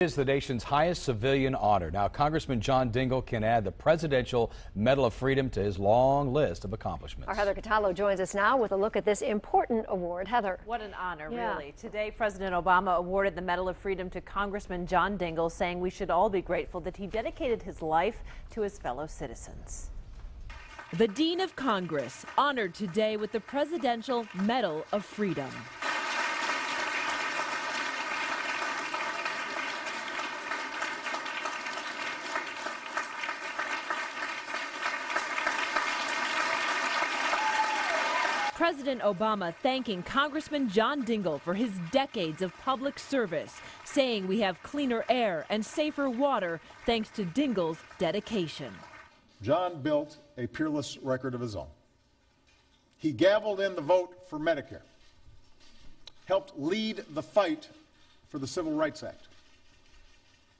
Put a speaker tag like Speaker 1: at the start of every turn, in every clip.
Speaker 1: is the nation's highest civilian honor. Now, Congressman John Dingell can add the Presidential Medal of Freedom to his long list of accomplishments.
Speaker 2: Our Heather Catallo joins us now with a look at this important award. Heather.
Speaker 3: What an honor,
Speaker 2: yeah.
Speaker 3: really. Today, President Obama awarded the Medal of Freedom to Congressman John Dingell, saying we should all be grateful that he dedicated his life to his fellow citizens.
Speaker 4: The Dean of Congress, honored today with the Presidential Medal of Freedom. President Obama thanking Congressman John Dingell for his decades of public service, saying we have cleaner air and safer water thanks to Dingell's dedication.
Speaker 5: John built a peerless record of his own. He gavelled in the vote for Medicare, helped lead the fight for the Civil Rights Act.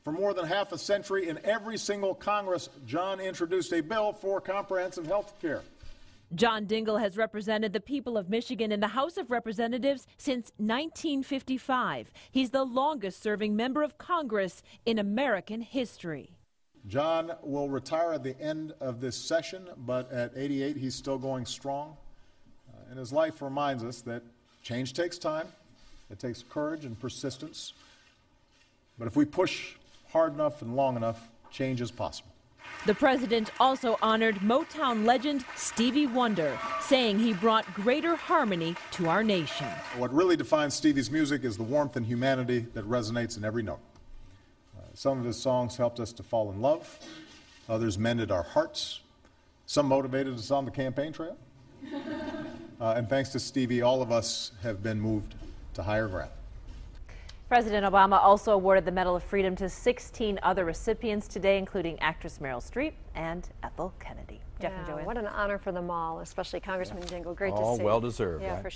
Speaker 5: For more than half a century, in every single Congress, John introduced a bill for comprehensive health care.
Speaker 4: John Dingell has represented the people of Michigan in the House of Representatives since 1955. He's the longest serving member of Congress in American history.
Speaker 5: John will retire at the end of this session, but at 88, he's still going strong. Uh, and his life reminds us that change takes time, it takes courage and persistence. But if we push hard enough and long enough, change is possible.
Speaker 4: The president also honored Motown legend Stevie Wonder, saying he brought greater harmony to our nation.
Speaker 5: What really defines Stevie's music is the warmth and humanity that resonates in every note. Uh, some of his songs helped us to fall in love, others mended our hearts, some motivated us on the campaign trail. Uh, and thanks to Stevie, all of us have been moved to higher ground.
Speaker 3: President Obama also awarded the Medal of Freedom to 16 other recipients today, including actress Meryl Streep and Ethel Kennedy.
Speaker 2: Jeff yeah, and Joanne. What an honor for them all, especially Congressman yeah. Dingell. Great
Speaker 1: all
Speaker 2: to see.
Speaker 1: All well deserved.
Speaker 2: Yeah,
Speaker 1: right?
Speaker 2: for sure.